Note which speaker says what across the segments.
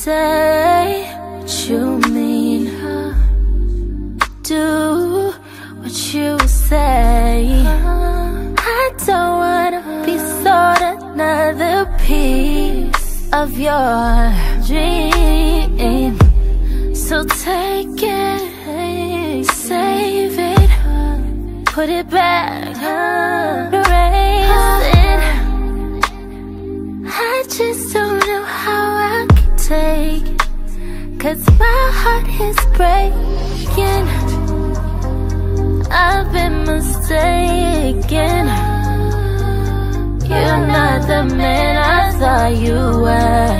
Speaker 1: Say what you mean. Do what you say. I don't wanna be sold another piece of your dream. So take it, save it, put it back, erase it. I just don't know how Cause my heart is breaking. I've been mistaken. You're not the man I thought you were.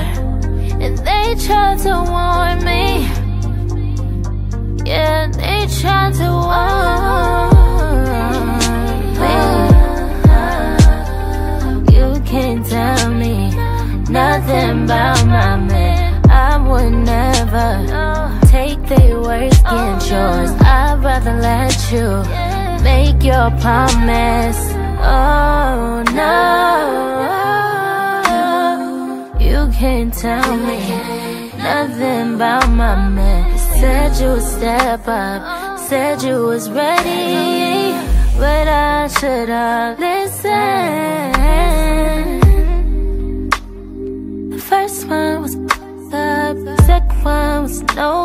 Speaker 1: And they tried to warn me. Yeah, they tried to warn me. You can't tell me nothing about my man never no. take their words, against oh, yours. No. I'd rather let you yeah. make your promise. Oh no, you can't tell me nothing about my man. Said you would step up, said you was ready, but I should have listened. The first one was time, Second fire with no